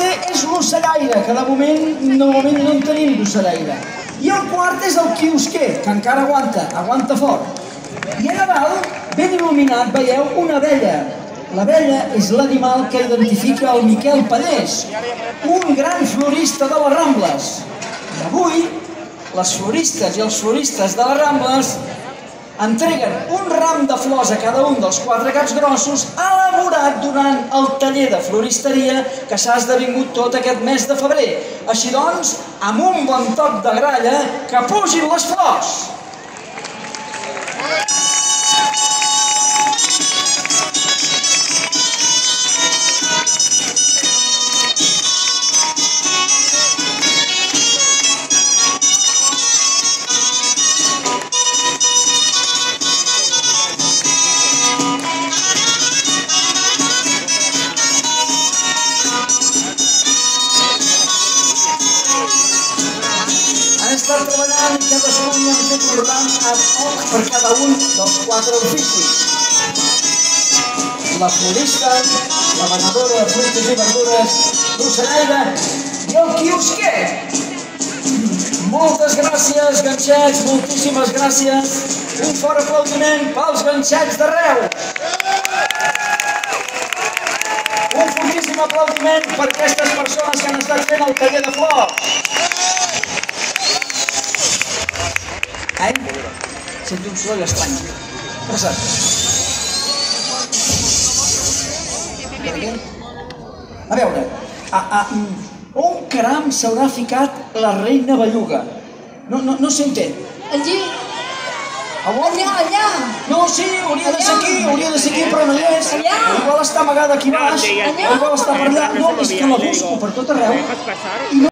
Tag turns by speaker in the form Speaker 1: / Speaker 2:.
Speaker 1: tercer és l'ocellaire, que de moment, moment no en tenim d'ocellaire. I el quart és el quiosquer, que encara aguanta, aguanta fort. I allà dalt, ben il·luminat, veieu una abella. L'abella és l'animal que identifica el Miquel Pallés, un gran florista de les Rambles. I avui, les floristes i els floristes de les Rambles entreguen un ram de flors a cada un dels quatre caps grossos elaborat durant el taller de floristeria que s'ha esdevingut tot aquest mes de febrer. Així doncs, amb un bon toc de gralla, que pugin les flors! Estat treballant i cadascun hi han fet un ram ad hoc per cada un dels quatre oficis. La florista, la venedora de fruites i verdures, l'ocellaire i el quiosquer. Moltes gràcies, ganxets, moltíssimes gràcies. Un fort aplaudiment pels ganxets d'arreu. Un fortíssim aplaudiment per aquestes persones que han estat fent el taller de flors. Eh? Sento un soroll estrany. Passat. A veure, a, a, on caram s'haurà ficat la reina belluga? No, no, no s'entén.
Speaker 2: Allí, allà, allà.
Speaker 1: No, sí, hauria de ser aquí, hauria de ser aquí, però no hi és.
Speaker 2: Allà.
Speaker 1: Igual està amagada aquí baix,
Speaker 2: Allà.
Speaker 1: igual està per allà. No, és que la busco per tot arreu. I no